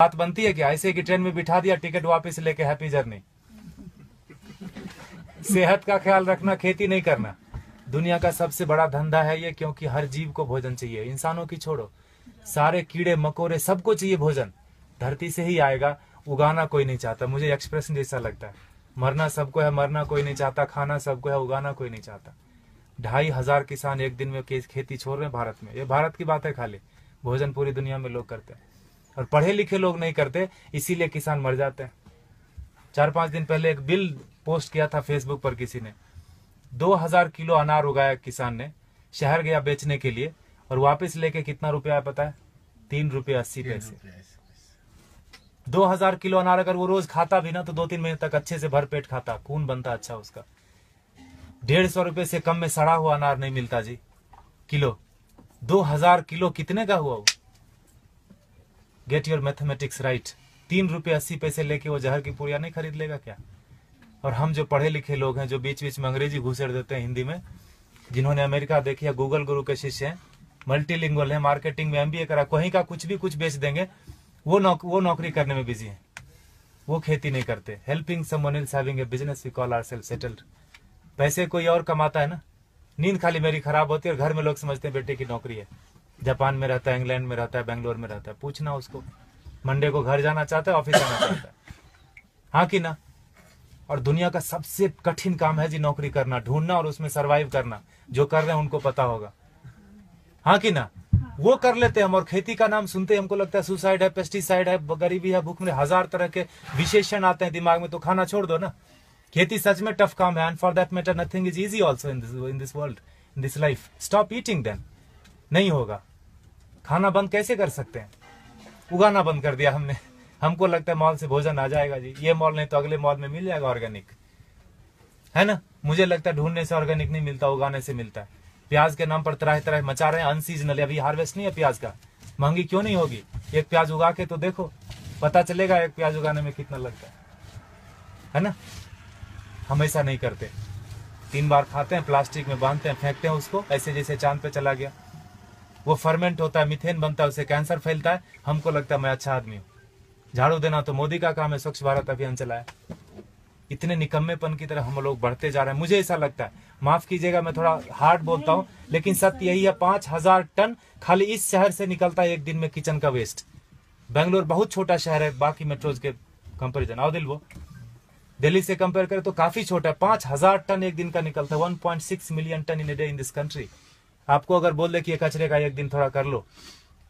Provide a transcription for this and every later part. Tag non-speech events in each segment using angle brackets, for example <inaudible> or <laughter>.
बात बनती है क्या? ऐसे की ट्रेन में बिठा दिया, टिकट वापस लेके हैप्पी जर्नी। सेहत का ख्याल रखना, खेती नहीं करना। दुनिया का सबसे बड़ा धंधा है ये, क्योंकि हर जीव को भोजन चाहिए। इंसानों की छोड़ो। सारे कीड़े, मकोड़े सबको चाहिए भोजन। धरती से ही आएगा। उगाना कोई नहीं चाहता। मुझे एक्सप्रेशन जैसा लगता है। मरना सबको है, मरना कोई नहीं चाहता। खाना सबको है, उगाना कोई नहीं चाहता। ढाई हज़ार किसान एक दिन में खेती छोड़ रहे हैं भारत में। ये भारत की बात है खाली। भोजन पूरी दुनिया में लोग करते हैं। और पढ़े लिखे लोग नहीं करते इसीलिए किसान मर जाते हैं। चार पाँच दिन पहले एक बिल पोस्ट किया था फेसबुक पर किसी ने। दो हज़ार किलो अनार उगाया किसान ने शहर गया बेचने के लिए और वापस लेके कितना रुपया पता है? तीन रुपये अस्सी पैसे। दो हज़ार किलो अनार अगर वो रोज खाता भी ना तो दो तीन महीने तक अच्छे से भर पेट खाता खून बनता अच्छा उसका। डेढ़ सौ रुपए से कम में सड़ा हुआ अनार नहीं मिलता जी किलो। दो हज़ार किलो कितने का हुआ वो? गेट योर मैथमेटिक्स राइट तीन रुपए अस्सी पैसे लेके वो जहर की पुड़िया नहीं खरीद लेगा क्या? और हम जो पढ़े लिखे लोग हैं जो बीच बीच में अंग्रेज़ी घुसेड़ देते हैं हिंदी में जिन्होंने अमेरिका देखी है गूगल गुरु के शिष्य हैं मल्टीलिंगुअल है मार्केटिंग में एमबीए करा कहीं का कुछ भी कुछ बेच देंगे वो नौक, वो नौकरी करने में बिज़ी है। वो खेती नहीं करते। Helping someone is having a business we call ourselves settled पैसे कोई और कमाता है ना? नींद खाली मेरी खराब होती है और घर में लोग समझते हैं बेटे की नौकरी है। जापान में रहता है इंग्लैंड में रहता है बेंगलोर में रहता है। पूछना उसको। मंडे को घर जाना चाहता है ऑफ़िस जाना चाहता है। <laughs> हाँ कि ना? और दुनिया का सबसे कठिन काम है जी नौकरी करना ढूंढना और उसमें सरवाइव करना। जो कर रहे हैं उनको पता होगा। हाँ कि ना? वो कर लेते हैं हम और खेती का नाम सुनते हमको लगता है सुसाइड है पेस्टिसाइड है गरीबी है भूख में हज़ार तरह के विशेषण आते हैं दिमाग में तो खाना छोड़ दो ना। खेती सच में टफ काम है and for that matter nothing is easy also in this in this world in this life stop eating then नहीं होगा। खाना बंद कैसे कर सकते हैं? उगाना बंद कर दिया हमने। हमको लगता है मॉल से भोजन आ जाएगा जी। ये मॉल नहीं तो अगले मॉल में मिल जाएगा ऑर्गेनिक है ना? मुझे लगता है ढूँढने से ऑर्गेनिक नहीं मिलता, उगाने से मिलता है। प्याज के नाम पर तरह तरह मचा रहे हैं अनसीजनल अभी हार्वेस्ट नहीं है प्याज का। महँगी क्यों नहीं होगी? एक प्याज उगा के तो देखो, पता चलेगा एक प्याज उगाने में कितना लगता है। है ना? हम ऐसा नहीं करते। तीन बार खाते हैं, प्लास्टिक में बांधते हैं, फेंकते हैं उसको, ऐसे जैसे चाँद पे चला गया। वो फर्मेंट होता है मिथेन बनता है उससे कैंसर फैलता है। हमको लगता है मैं अच्छा आदमी हूँ। झाड़ू देना तो मोदी का काम है, स्वच्छ भारत अभियान चलाया। इतने निकम्मेपन की तरह हम लोग बढ़ते जा रहे हैं। मुझे ऐसा लगता है। माफ़ कीजिएगा, मैं थोड़ा हार्ड बोलता हूँ, लेकिन सत्य यही है, पाँच हज़ार टन खाली इस शहर से निकलता है एक दिन में किचन का वेस्ट बेंगलोर बहुत छोटा शहर है, बाकी मेट्रोज के कंपेरिजन आओ दिल वो। दिल्ली से कंपेयर करें तो काफ़ी छोटा है। पाँच हज़ार टन एक दिन का निकलता है। One million ton in day in this country आपको अगर बोल दे कि ये कचरे का एक दिन थोड़ा कर लो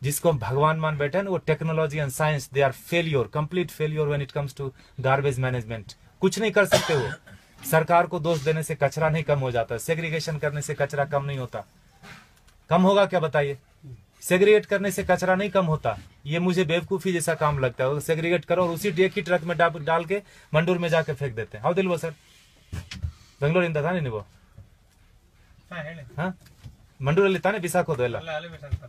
जिसको हम भगवान मान बैठे ना वो technology and science they are failure complete failure when it comes to garbage management कुछ नहीं कर सकते वो। सरकार को दोष देने से कचरा नहीं कम हो जाता सेग्रीगेशन करने से कचरा कम नहीं होता। कम होगा क्या बताइए? सेग्रीगेट करने से कचरा नहीं कम होता। ये मुझे बेवकूफ़ी जैसा काम लगता है। सेग्रीगेट करो और उसी एक ही ट्रक में डाल के मंडूर में जाके फेंक देते हैं। हाउ दिल वो सर। बेंगलोर इंदा था नहीं वो? मंडूरली था ना विशाखो दो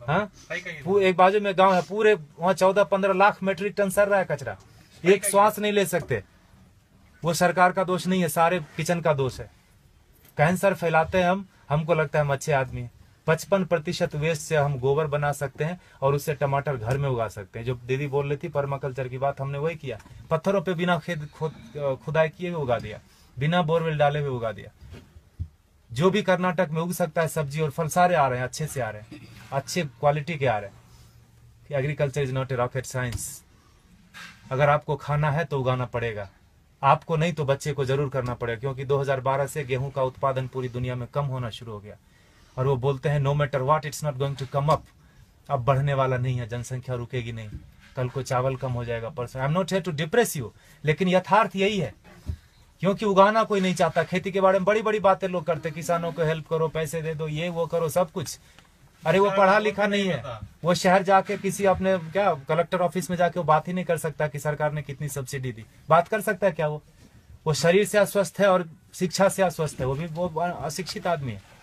हाँ? एक बाजू में गाँव है पूरे वहाँ चौदह पंद्रह लाख मेट्रिक टन सर रहा है कचरा। एक श्वास नहीं ले सकते। वो सरकार का दोष नहीं है सारे किचन का दोष है। कैंसर फैलाते हैं हम हमको लगता है हम अच्छे आदमी पचपन प्रतिशत वेस्ट से हम गोबर बना सकते हैं और उससे टमाटर घर में उगा सकते हैं। जो दीदी बोल रही थी परमाकल्चर की बात हमने वही किया। पत्थरों पे बिना खेत खुदाई किए हुए उगा दिया। बिना बोरवेल डाले हुए उगा दिया। जो भी कर्नाटक में उग सकता है सब्ज़ी और फल, सारे आ रहे हैं, अच्छे से आ रहे हैं। अच्छे क्वालिटी के आ रहे हैं। Agriculture is not a rocket science अगर आपको खाना है तो उगाना पड़ेगा। आपको नहीं तो बच्चे को ज़रूर करना पड़ेगा, क्योंकि 2012 से गेहूँ का उत्पादन पूरी दुनिया में कम होना शुरू हो गया। और वो बोलते हैं no matter what it's not going to come up अब बढ़ने वाला नहीं है, जनसंख्या रुकेगी नहीं। कल को चावल कम हो जाएगा, परसों। I am not here to depress you लेकिन यथार्थ यही है। क्योंकि उगाना कोई नहीं चाहता। खेती के बारे में बड़ी बड़ी बातें लोग करते किसानों को हेल्प करो, पैसे दे दो, ये वो करो, सब कुछ। अरे वो पढ़ा लिखा नहीं है। वो शहर जाके किसी अपने क्या कलेक्टर ऑफ़िस में जाके वो बात ही नहीं कर सकता कि सरकार ने कितनी सब्सिडी दी। बात कर सकता है क्या वो? वो शरीर से अस्वस्थ है और शिक्षा से अस्वस्थ है। वो भी, वो अशिक्षित आदमी है।